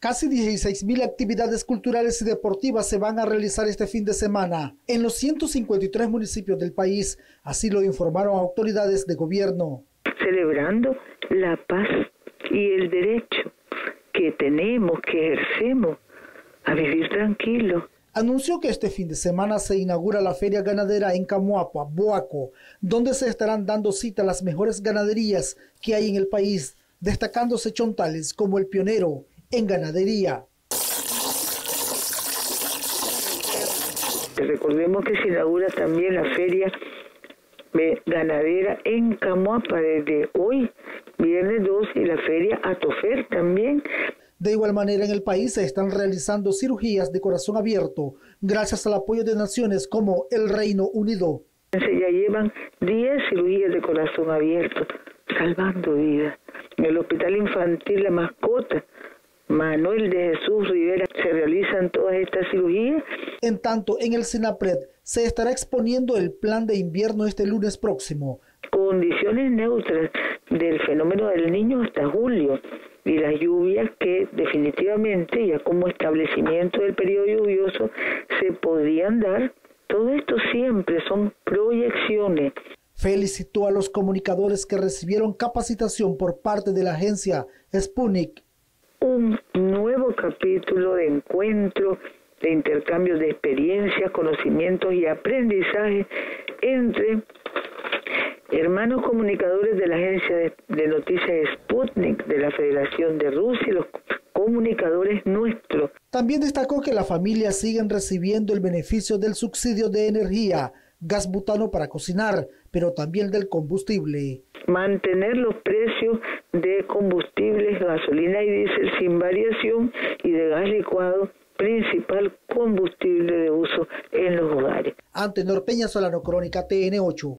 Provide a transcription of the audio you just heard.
Casi 16.000 actividades culturales y deportivas se van a realizar este fin de semana en los 153 municipios del país, así lo informaron autoridades de gobierno. Celebrando la paz y el derecho que tenemos, que ejercemos a vivir tranquilo. Anunció que este fin de semana se inaugura la feria ganadera en Camuapa, Boaco, donde se estarán dando cita a las mejores ganaderías que hay en el país, destacándose chontales como el pionero en ganadería. Recordemos que se inaugura también la feria ganadera en Camuapa desde hoy, viernes 2, y la feria Atofer también. De igual manera, en el país se están realizando cirugías de corazón abierto gracias al apoyo de naciones como el Reino Unido. Ya llevan 10 cirugías de corazón abierto, salvando vidas. En el Hospital Infantil La Mascota Manuel de Jesús Rivera se realizan todas estas cirugías. En tanto, en el SINAPRED se estará exponiendo el plan de invierno este lunes próximo. Condiciones neutras del fenómeno del niño hasta julio y las lluvias que definitivamente ya como establecimiento del periodo lluvioso se podían dar. Todo esto siempre son proyecciones. Felicitó a los comunicadores que recibieron capacitación por parte de la agencia Sputnik un nuevo capítulo de encuentro, de intercambio de experiencias, conocimientos y aprendizaje entre hermanos comunicadores de la agencia de, noticias Sputnik de la Federación de Rusia y los comunicadores nuestros. También destacó que las familias siguen recibiendo el beneficio del subsidio de energía, gas butano para cocinar, pero también del combustible. Mantener los precios de combustibles, gasolina y diésel sin variación y de gas licuado principal combustible de uso en los hogares. Ante Norpeña Solano Crónica TN8.